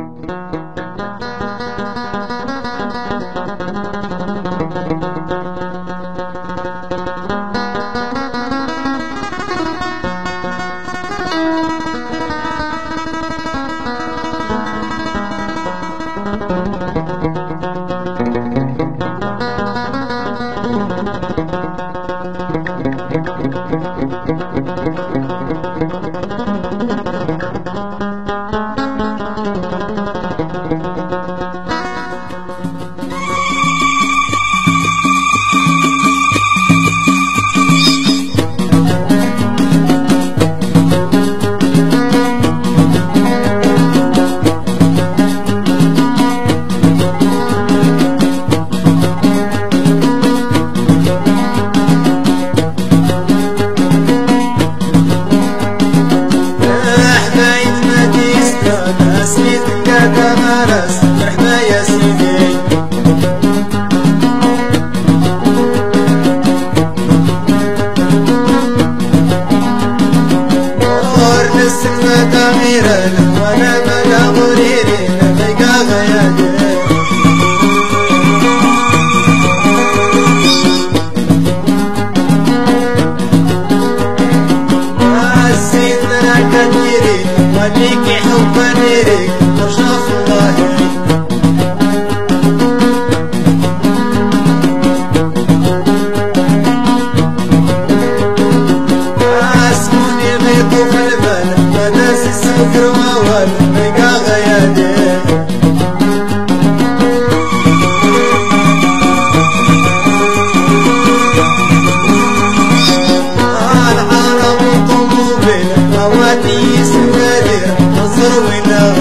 Música غيرنا وانا منا غريري نبقى غيادي حسيت راك غيري وليكي حب نادر نصر ونار